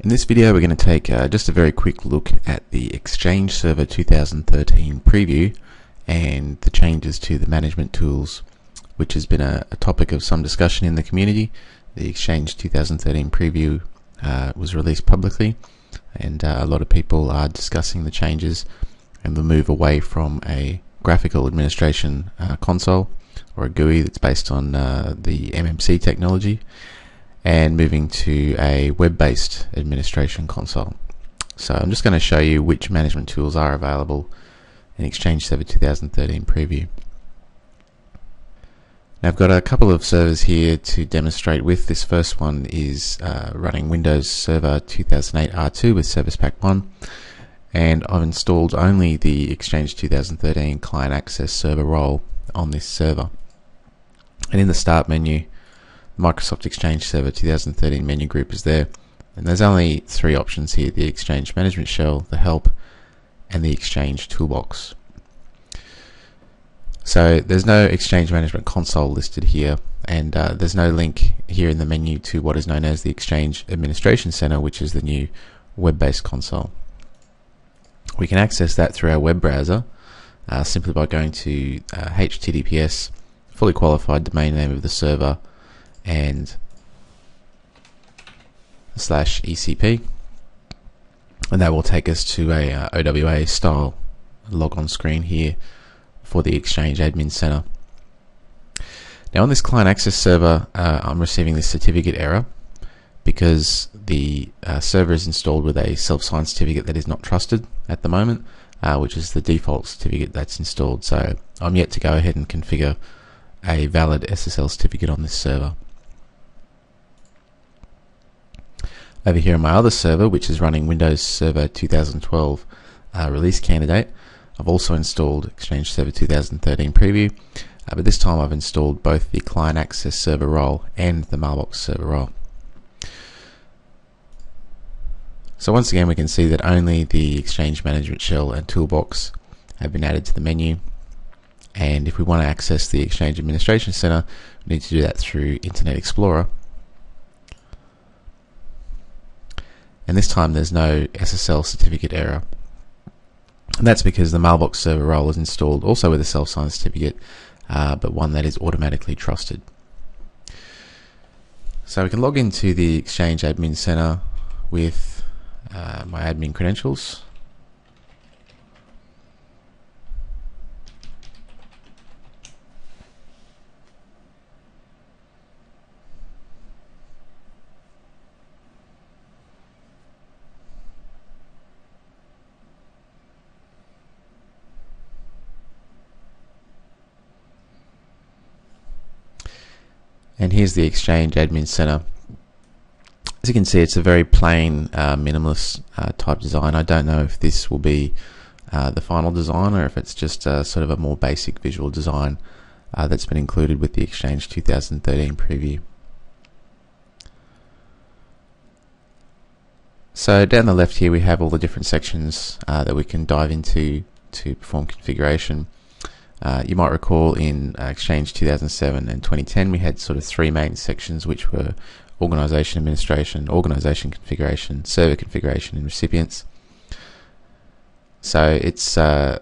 In this video we're going to take uh, just a very quick look at the Exchange Server 2013 preview and the changes to the management tools which has been a, a topic of some discussion in the community. The Exchange 2013 preview uh, was released publicly and uh, a lot of people are discussing the changes and the move away from a graphical administration uh, console or a GUI that's based on uh, the MMC technology and moving to a web-based administration console. So I'm just going to show you which management tools are available in Exchange Server 2013 preview. Now I've got a couple of servers here to demonstrate with. This first one is uh, running Windows Server 2008 R2 with Service Pack 1 and I've installed only the Exchange 2013 Client Access Server role on this server. And in the Start menu Microsoft Exchange Server 2013 menu group is there. And there's only three options here, the Exchange Management Shell, the Help, and the Exchange Toolbox. So there's no Exchange Management Console listed here, and uh, there's no link here in the menu to what is known as the Exchange Administration Center, which is the new web-based console. We can access that through our web browser uh, simply by going to uh, HTTPS, fully qualified domain name of the server, and slash ECP and that will take us to a uh, OWA style logon screen here for the Exchange Admin Center. Now on this client access server uh, I'm receiving this certificate error because the uh, server is installed with a self-signed certificate that is not trusted at the moment uh, which is the default certificate that's installed so I'm yet to go ahead and configure a valid SSL certificate on this server. Over here on my other server, which is running Windows Server 2012 uh, release candidate, I've also installed Exchange Server 2013 Preview, uh, but this time I've installed both the Client Access Server role and the Mailbox Server role. So once again we can see that only the Exchange Management Shell and Toolbox have been added to the menu. And if we want to access the Exchange Administration Center we need to do that through Internet Explorer and this time there's no SSL certificate error. And that's because the mailbox server role is installed also with a self-signed certificate, uh, but one that is automatically trusted. So we can log into the Exchange Admin Center with uh, my admin credentials. And here's the Exchange Admin Center. As you can see, it's a very plain, uh, minimalist uh, type design. I don't know if this will be uh, the final design or if it's just sort of a more basic visual design uh, that's been included with the Exchange 2013 preview. So down the left here we have all the different sections uh, that we can dive into to perform configuration. Uh, you might recall in uh, Exchange 2007 and 2010 we had sort of three main sections which were organization administration, organization configuration, server configuration and recipients. So it's uh,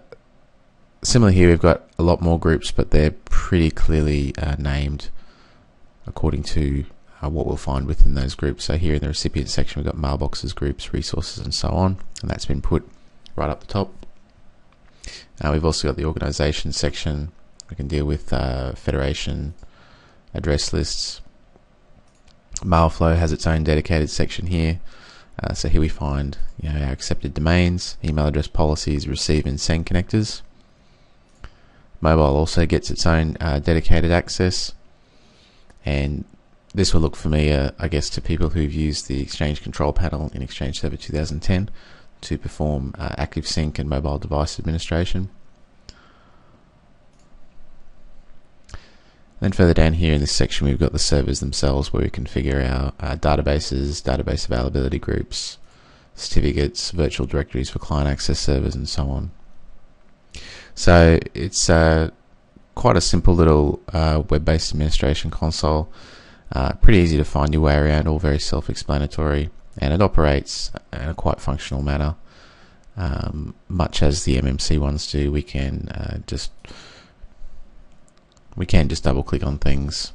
similar here we've got a lot more groups but they're pretty clearly uh, named according to uh, what we'll find within those groups. So here in the recipient section we've got mailboxes, groups, resources and so on and that's been put right up the top. Uh, we've also got the organization section. We can deal with uh, federation, address lists. Mailflow has its own dedicated section here. Uh, so here we find you know, our accepted domains, email address policies, receive and send connectors. Mobile also gets its own uh, dedicated access. And this will look familiar, I guess, to people who've used the Exchange Control Panel in Exchange Server 2010 to perform uh, active sync and mobile device administration. Then further down here in this section we've got the servers themselves where we configure our uh, databases, database availability groups, certificates, virtual directories for client access servers and so on. So it's uh, quite a simple little uh, web-based administration console, uh, pretty easy to find your way around, all very self-explanatory and it operates in a quite functional manner. Um, much as the MMC ones do, we can uh, just we can just double click on things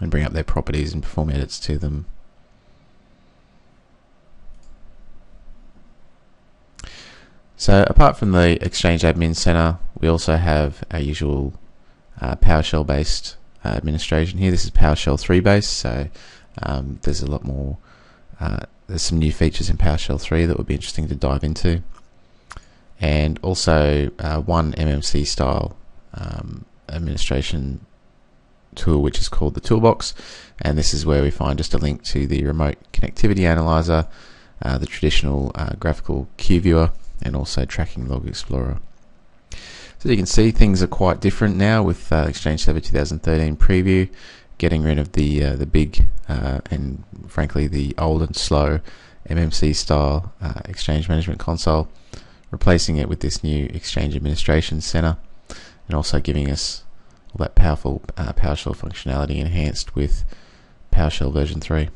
and bring up their properties and perform edits to them. So apart from the Exchange Admin Center, we also have our usual uh, PowerShell based uh, administration here. This is PowerShell 3 based, so um, there's a lot more, uh, there's some new features in PowerShell 3 that would be interesting to dive into. And also uh, one MMC style um, administration tool which is called the toolbox. And this is where we find just a link to the remote connectivity analyzer uh, the traditional uh, graphical queue viewer and also tracking log explorer. So you can see things are quite different now with uh, exchange server 2013 preview getting rid of the uh, the big uh, and frankly the old and slow MMC style uh, exchange management console replacing it with this new exchange administration center and also giving us all that powerful uh, PowerShell functionality enhanced with PowerShell version 3.